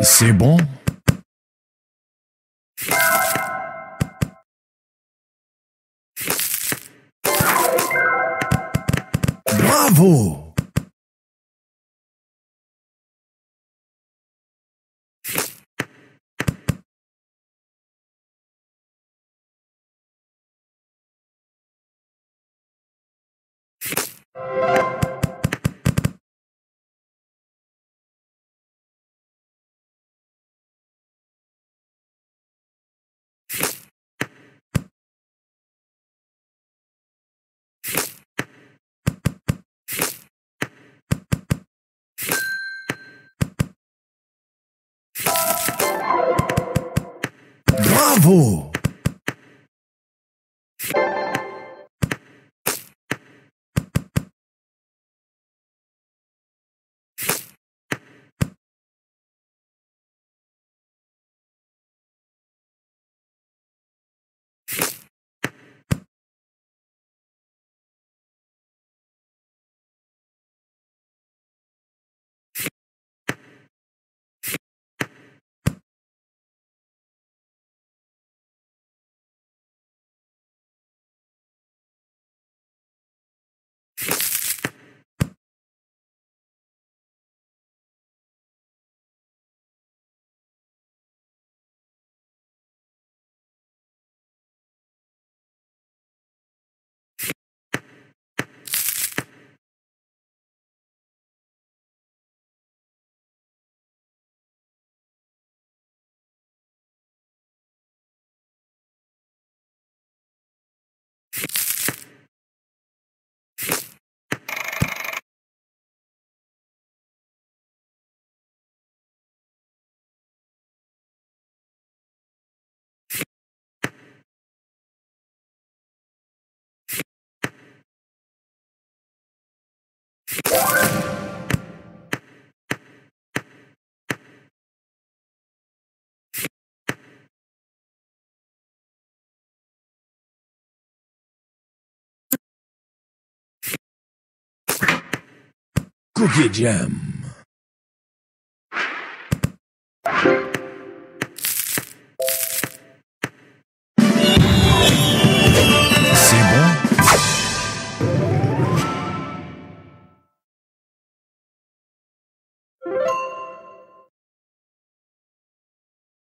C'est bon? Bravo Bravo Cookie Jam.